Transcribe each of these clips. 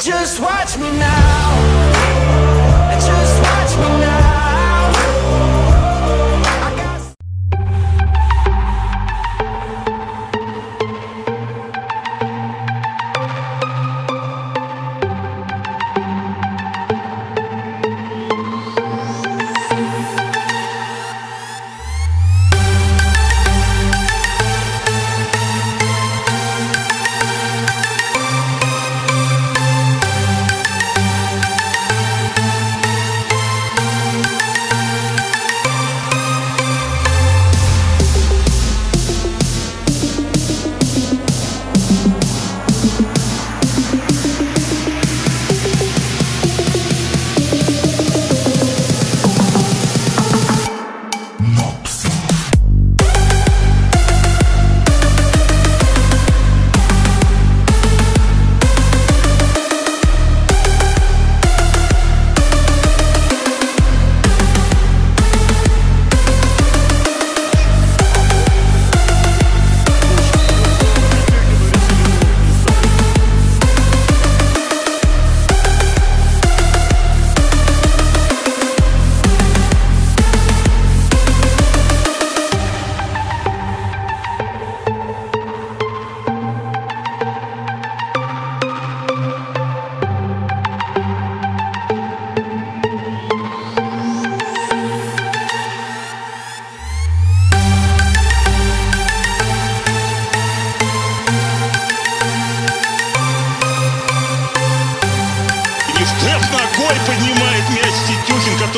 Just watch me now.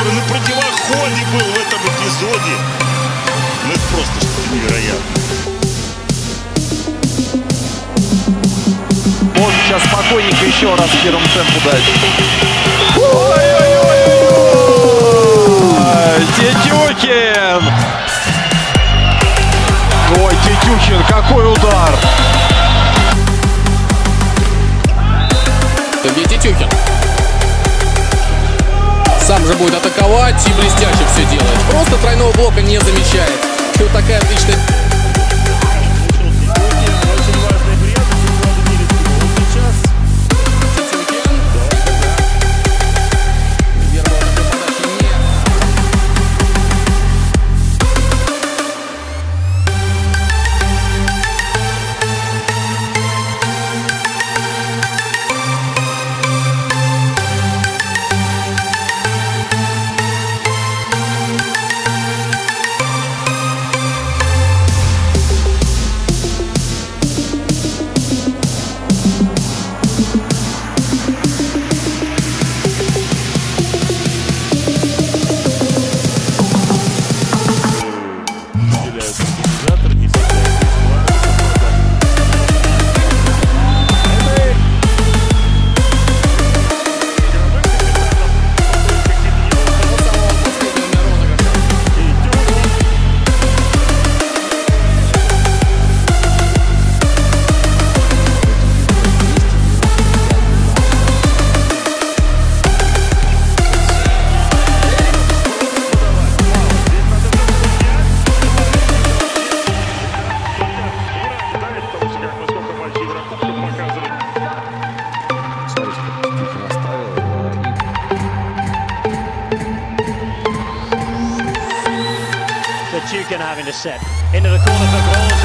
Который на противоходе был в этом эпизоде. Ну это просто что-то невероятное. Может сейчас спокойненько еще раз первым темпу дать. Ой-ой-ой! Тетюхин! Ой, Тетюхин, какой удар! Где Тетюхин? Сам же будет атаковать и блестяще все делает. Просто тройного блока не замечает. И вот такая отличная... winnaar in de set. into the corner van Groningen.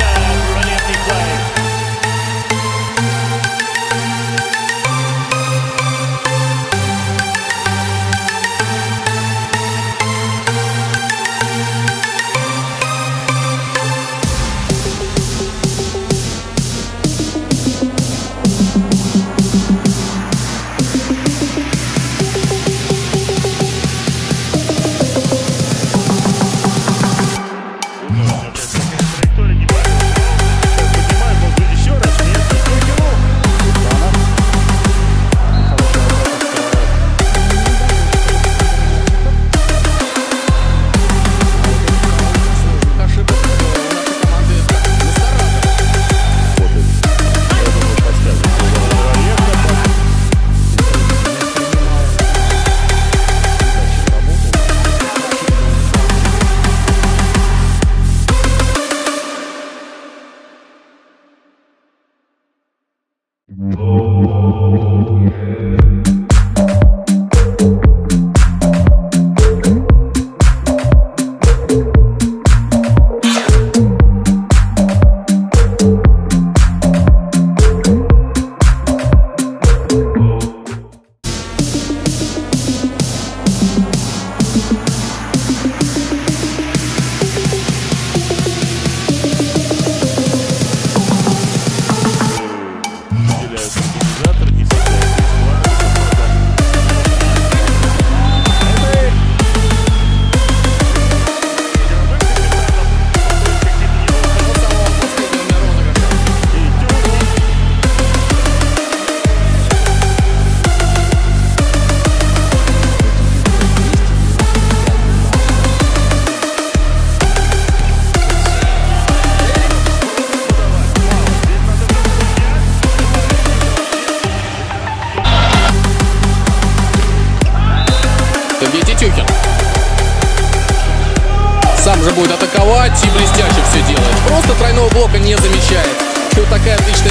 Атаковать и блестяще все делает. Просто тройного блока не замечает. И вот такая отличная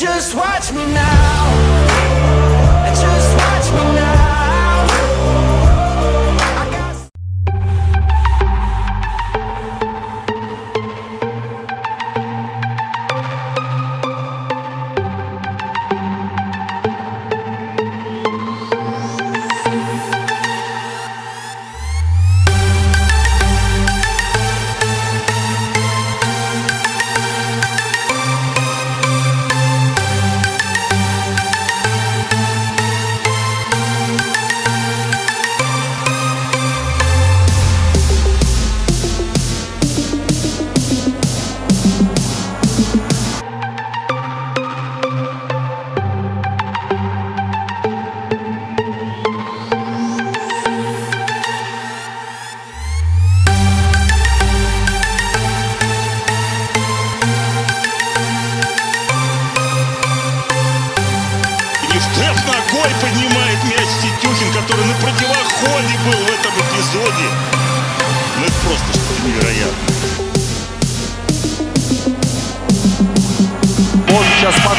Just watch me now.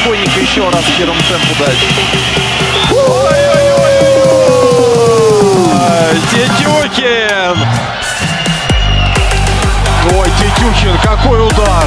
Спокойненько еще раз первым темпу дать. Ой, Тетюхин! Ой, Тетюхин, какой удар!